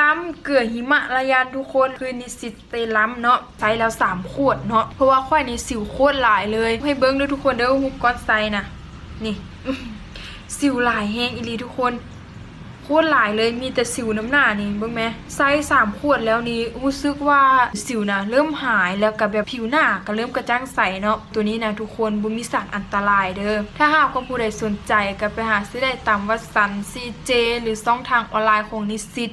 รั่มเกลือหิมะระยานทุกคนคือนิสิตเซรั่มเนาะใช้แล้วสามขวดเนาะเพราะว่าค่อยนี่สิวโคตรหลายเลย ให้เบิ้งด้วยทุกคนเด้อฮุบก้อนไซนะนี่สิวหลายแห้งอีลีทุกคนโคตรหลายเลยมีแต่สิวน้ำหน้านี่เบิ้งไหมไซสสามขวดแล้วนี่รู้สึกว่าสิวนะเริ่มหายแล้วกับแบบผิวหน้าก็เริ่มกระจ่างใสเนาะตัวนี้นะทุกคนบุมีสารอันตรายเด้อถ้าหากว่าผู้ใดสนใจก็ไปหาซื้อได้ตามวัดสันซีเจหรือช่องทางออนไลน์ของนิสิต